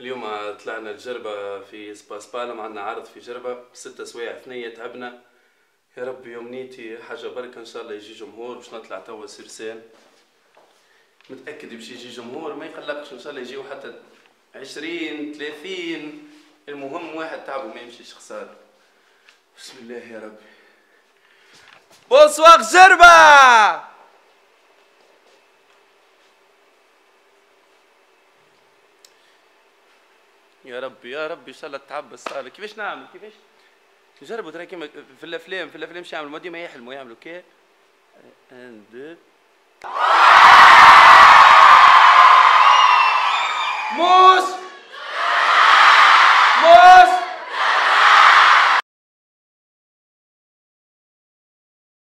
اليوم طلعنا لجربة في espace Palm عندنا عرض في جربة ستة سوايع ثنية تعبنا. يا رب يوم نيتي حاجة بركة إن شاء الله يجي جمهور باش نطلع توا sur scène متأكد باش يجي جمهور ما يقلقش إن شاء الله يجيو حتى عشرين ثلاثين. المهم واحد تعبه ما يمشيش خسارة. بسم الله يا ربي. bonsoir جربة! يا ربي يا ربي إن شاء الله تعب الصاله كيفاش نعمل؟ كيفاش؟ نجربوا ترى كيما في الأفلام في الأفلام شو يعملوا؟ ديما يحلموا يعملوا كي؟ أن دو موس! موس!